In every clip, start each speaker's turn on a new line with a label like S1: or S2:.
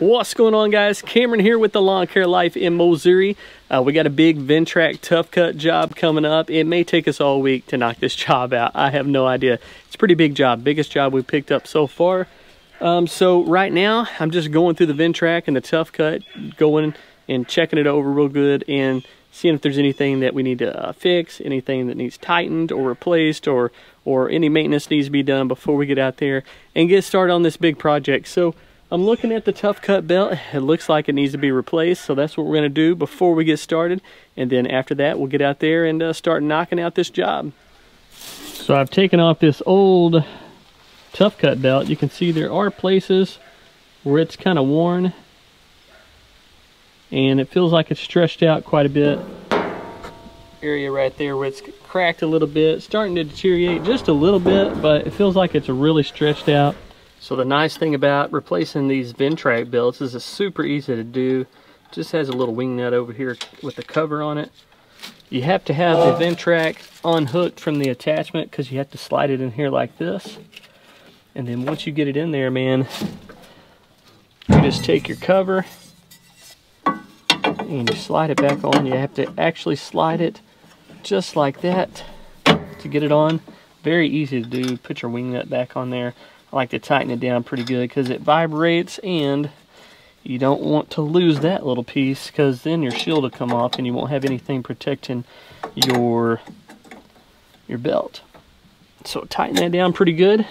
S1: What's going on guys? Cameron here with the Lawn Care Life in Mowssouri. Uh, we got a big Ventrac tough cut job coming up. It may take us all week to knock this job out. I have no idea. It's a pretty big job. Biggest job we've picked up so far. Um, so right now I'm just going through the Ventrac and the tough cut, going and checking it over real good and seeing if there's anything that we need to uh, fix, anything that needs tightened or replaced or or any maintenance needs to be done before we get out there and get started on this big project. So I'm looking at the tough cut belt. It looks like it needs to be replaced. So that's what we're going to do before we get started. And then after that, we'll get out there and uh, start knocking out this job. So I've taken off this old tough cut belt. You can see there are places where it's kind of worn. And it feels like it's stretched out quite a bit. Area right there where it's cracked a little bit. Starting to deteriorate just a little bit, but it feels like it's really stretched out. So the nice thing about replacing these Ventrac belts is it's super easy to do. Just has a little wing nut over here with the cover on it. You have to have the Ventrac unhooked from the attachment because you have to slide it in here like this. And then once you get it in there, man, you just take your cover and you slide it back on. You have to actually slide it just like that to get it on. Very easy to do. Put your wing nut back on there. I like to tighten it down pretty good because it vibrates and you don't want to lose that little piece because then your shield will come off and you won't have anything protecting your your belt. So tighten that down pretty good.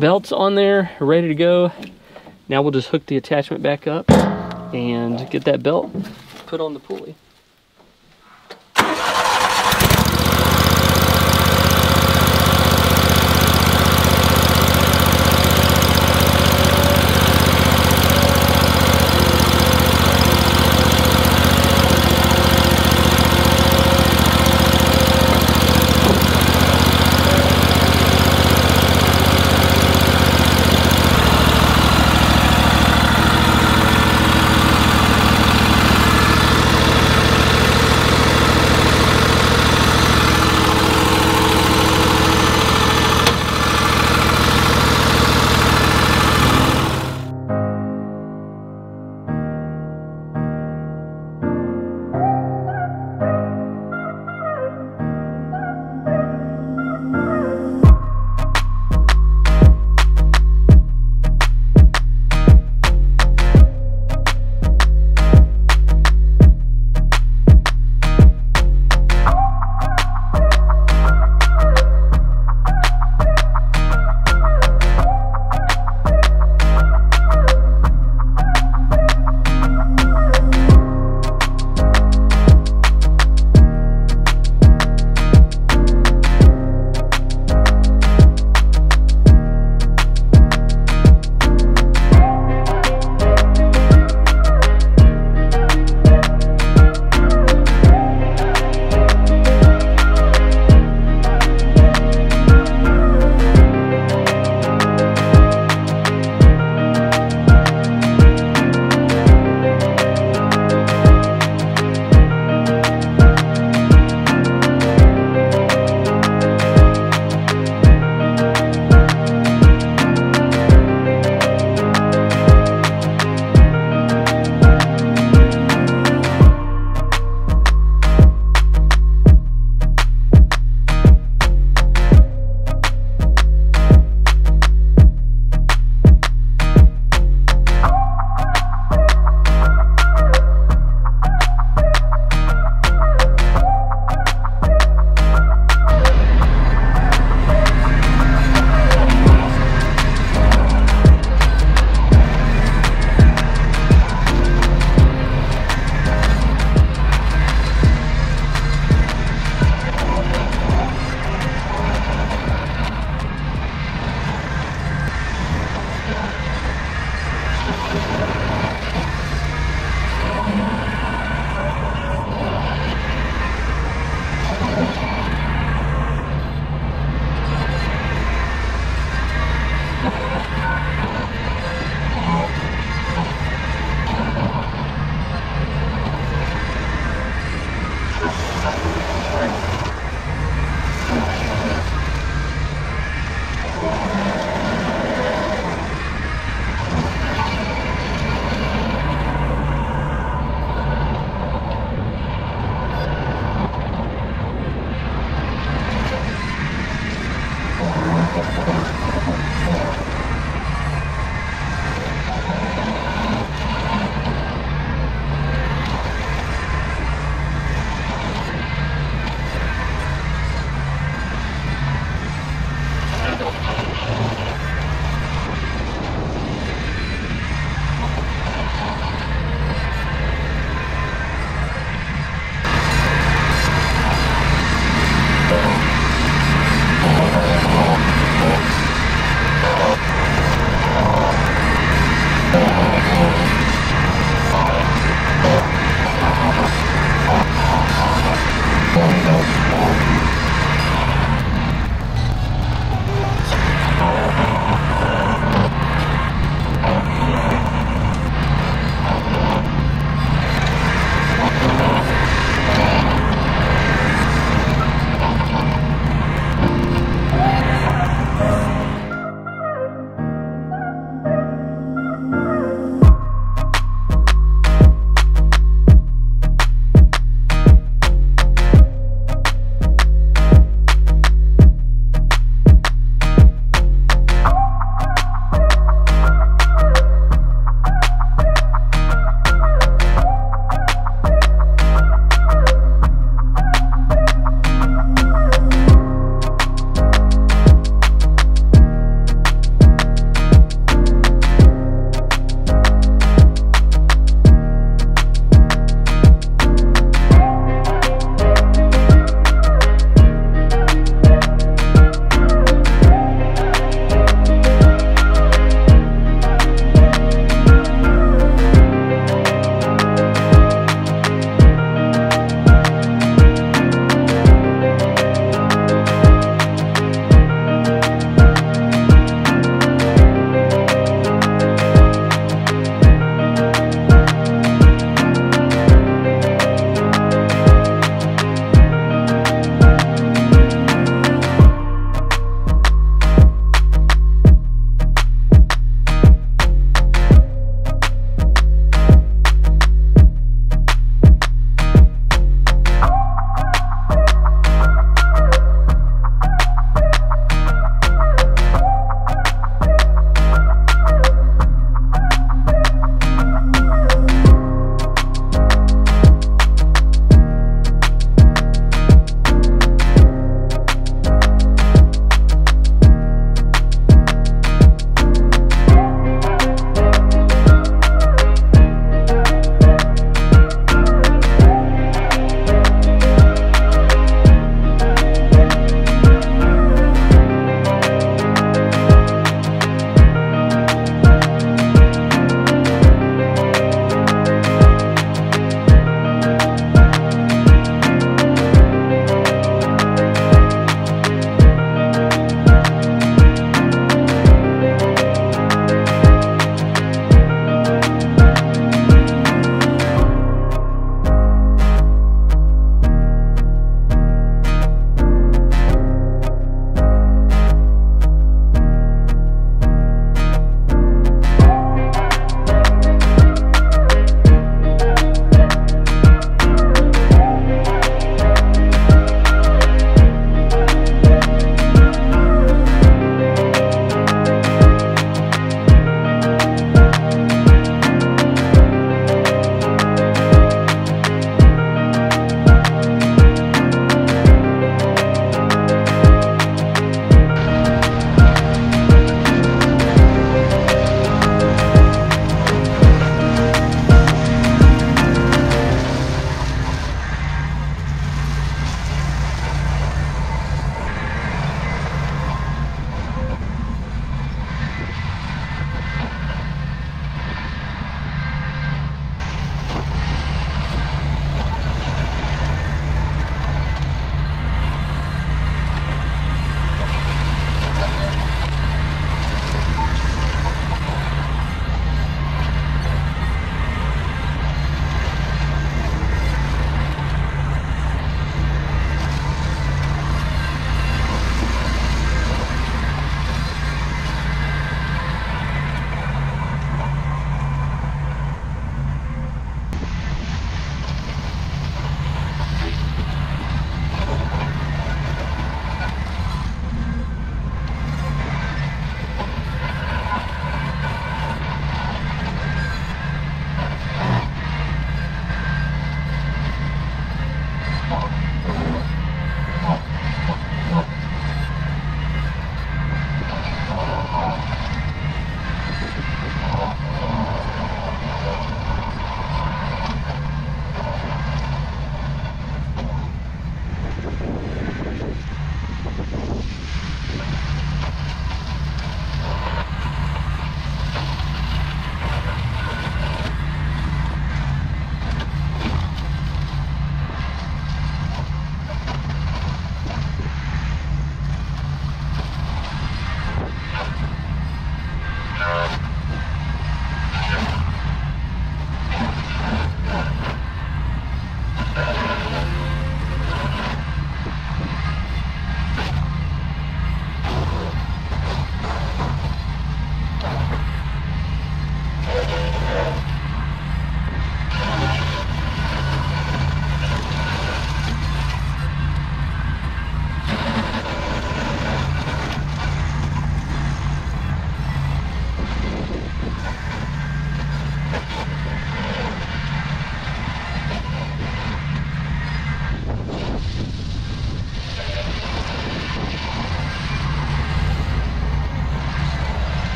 S1: Belt's on there, ready to go. Now we'll just hook the attachment back up and get that belt put on the pulley.